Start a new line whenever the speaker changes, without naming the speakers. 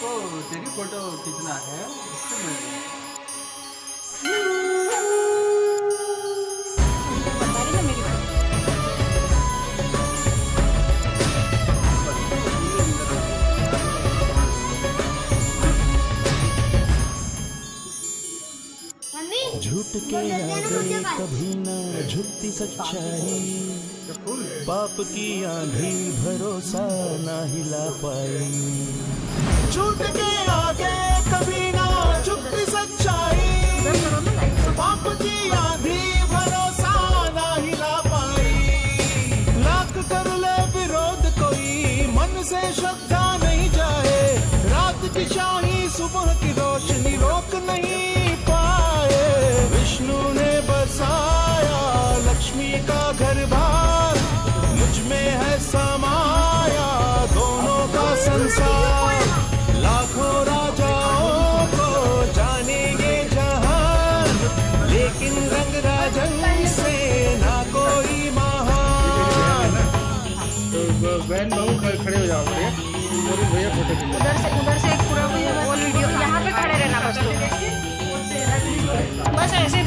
Photo खींचना है इससे मिल
झूठ के आगे कभी न झुकती सच्चाई। पाप की आंधी भरोसा ना हिला पाई। झूठ के आगे कभी ना झुकती सच्चाई। की आंधी भरोसा ना हिला कर ले विरोध कोई, मन से श्रद्धा नहीं जाए। रात की शाही सुबह की रोशनी रोक नहीं पाए। विष्णु ने बसाया लक्ष्मी का घर बार। मुझमें है समाया, दोनों का संसार। राजन से ना कोई महान।
तो बहन बहू खड़े खड़े हो जाओ भैया भैया फ़ोटो खींचो।
उधर से उधर से एक पूरा वो वीडियो यहाँ पे खड़े रहना बस। तुम बस ऐसे